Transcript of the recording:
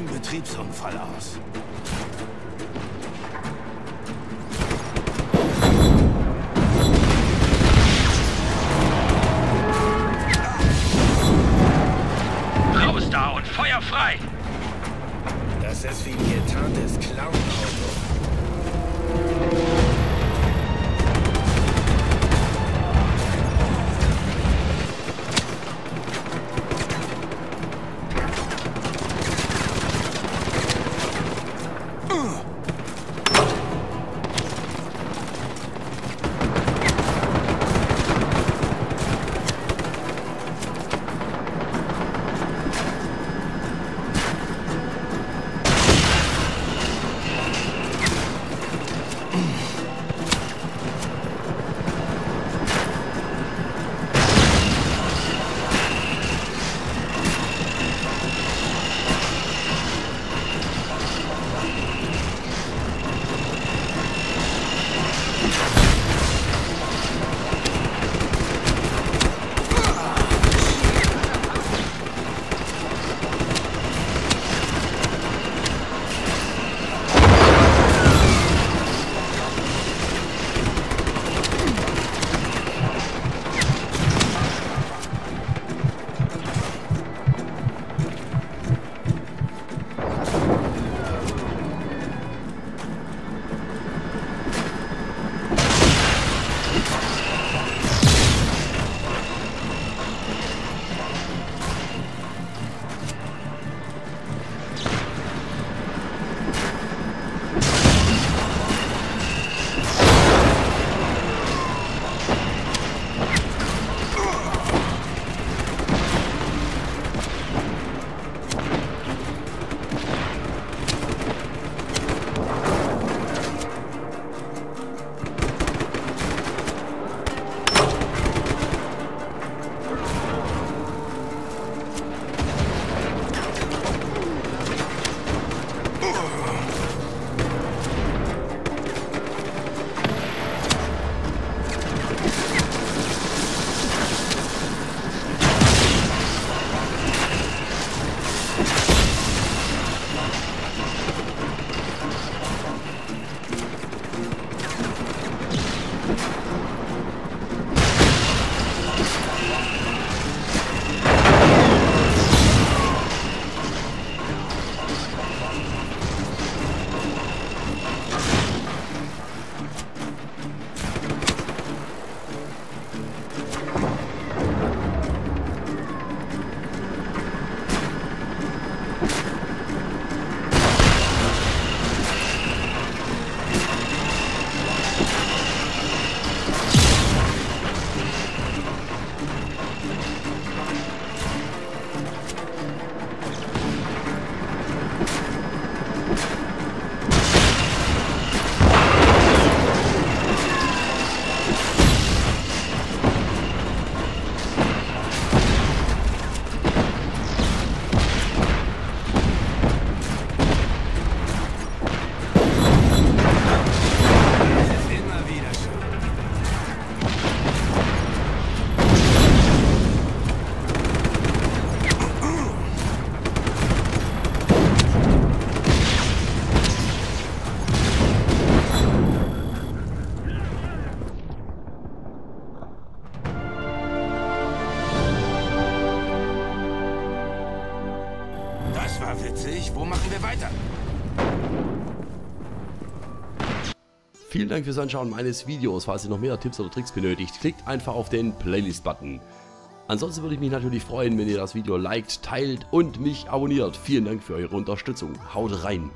einem Betriebsunfall aus. Ugh. Witzig. Wo machen wir weiter? Vielen Dank fürs Anschauen meines Videos. Falls ihr noch mehr Tipps oder Tricks benötigt, klickt einfach auf den Playlist-Button. Ansonsten würde ich mich natürlich freuen, wenn ihr das Video liked, teilt und mich abonniert. Vielen Dank für eure Unterstützung. Haut rein!